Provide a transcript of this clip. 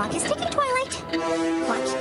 clock is ticking, Twilight. What?